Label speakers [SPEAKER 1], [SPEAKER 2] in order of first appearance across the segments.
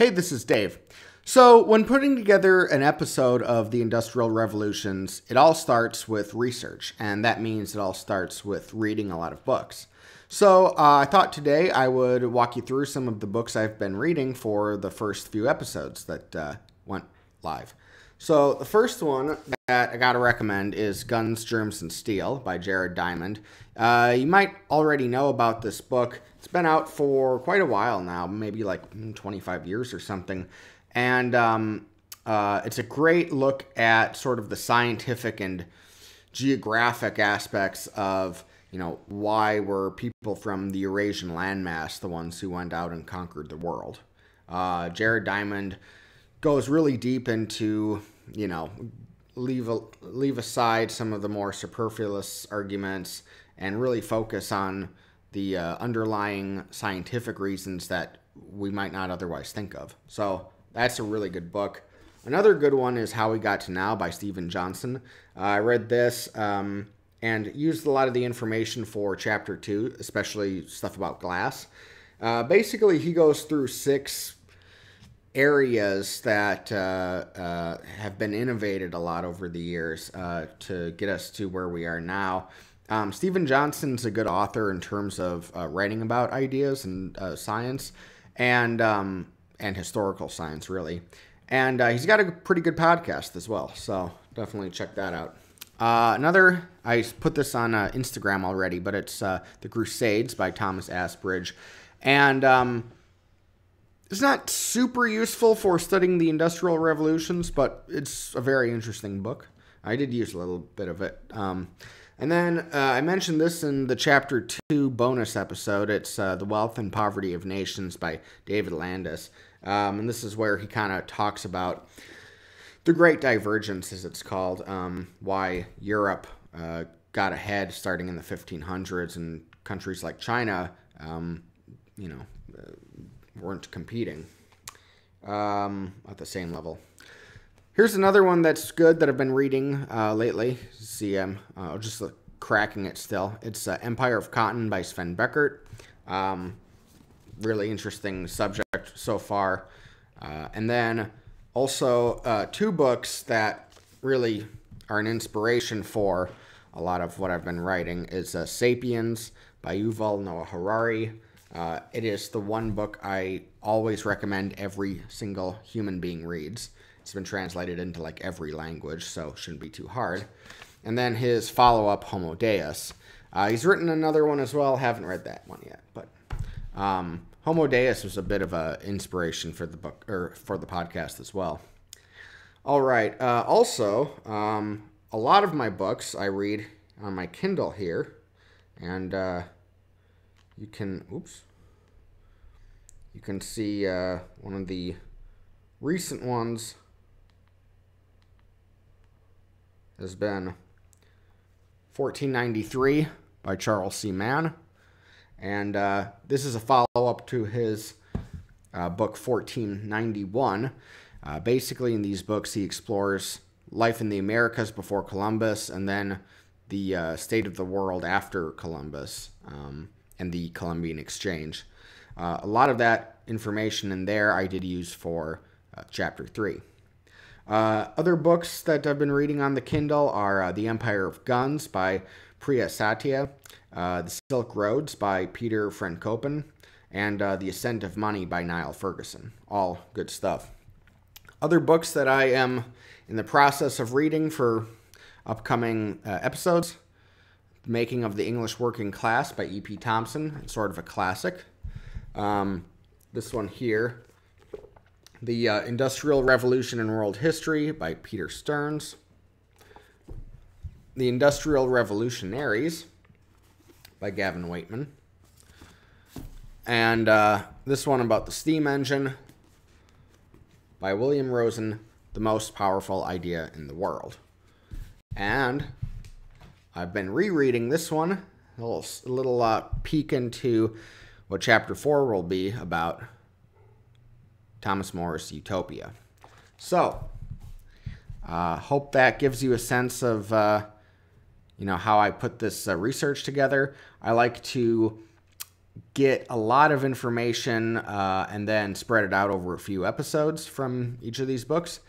[SPEAKER 1] Hey, this is Dave. So, when putting together an episode of the Industrial Revolutions, it all starts with research, and that means it all starts with reading a lot of books. So, uh, I thought today I would walk you through some of the books I've been reading for the first few episodes that uh, went live. So, the first one that I gotta recommend is Guns, Germs, and Steel by Jared Diamond. Uh, you might already know about this book. It's been out for quite a while now, maybe like mm, 25 years or something. And um, uh, it's a great look at sort of the scientific and geographic aspects of, you know, why were people from the Eurasian landmass the ones who went out and conquered the world. Uh, Jared Diamond goes really deep into, you know, leave a, leave aside some of the more superfluous arguments and really focus on the uh, underlying scientific reasons that we might not otherwise think of. So that's a really good book. Another good one is How We Got to Now by Steven Johnson. Uh, I read this um, and used a lot of the information for chapter two, especially stuff about glass. Uh, basically, he goes through six areas that uh, uh, have been innovated a lot over the years uh, to get us to where we are now. Um, Steven Johnson's a good author in terms of uh, writing about ideas and uh, science and um, and historical science, really. And uh, he's got a pretty good podcast as well, so definitely check that out. another, I put this on Instagram already, but it's The Crusades by Thomas Asbridge. And um, it's not super useful for studying the Industrial Revolutions, but it's a very interesting book. I did use a little bit of it. Um, and then uh, I mentioned this in the chapter two bonus episode. It's uh, The Wealth and Poverty of Nations by David Landes. Um, and this is where he kind of talks about the Great Divergence, as it's called, um, why Europe uh, got ahead starting in the 1500s and countries like China, um, you know, uh, weren't competing um, at the same level. Here's another one that's good that I've been reading uh, lately. I'm uh, just uh, cracking it still. It's uh, Empire of Cotton by Sven Beckert. Um, really interesting subject so far. Uh, and then also uh, two books that really are an inspiration for a lot of what I've been writing is Sapiens by Yuval Noah Harari uh, it is the one book I always recommend every single human being reads. It's been translated into like every language, so shouldn't be too hard. And then his follow up, Homo Deus. Uh, he's written another one as well. Haven't read that one yet, but um, Homo Deus was a bit of a inspiration for the book or for the podcast as well. All right. Uh, also, um, a lot of my books I read on my Kindle here, and uh, you can, oops, you can see uh, one of the recent ones has been 1493 by Charles C. Mann. And uh, this is a follow up to his uh, book 1491. Uh, basically, in these books, he explores life in the Americas before Columbus and then the uh, state of the world after Columbus. Um, and the Columbian Exchange. Uh, a lot of that information in there I did use for uh, chapter 3. Uh, other books that I've been reading on the Kindle are uh, The Empire of Guns by Priya Satia, uh, The Silk Roads by Peter Frankopan, and uh, The Ascent of Money by Niall Ferguson. All good stuff. Other books that I am in the process of reading for upcoming episodes Making of the English Working Class by E.P. Thompson. It's sort of a classic. Um, this one here, The uh, Industrial Revolution in World History by Peter Stearns. The Industrial Revolutionaries by Gavin Weightman. And uh, this one about the steam engine by William Rosen, The Most Powerful Idea in the World. And I've been rereading this one, a little, a little uh, peek into what chapter 4 will be about Thomas More's Utopia. So, uh, hope that gives you a sense of, uh, you know, how I put this uh, research together. I like to get a lot of information uh, and then spread it out over a few episodes from each of these books.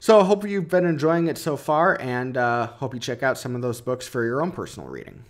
[SPEAKER 1] So I hope you've been enjoying it so far and uh, hope you check out some of those books for your own personal reading.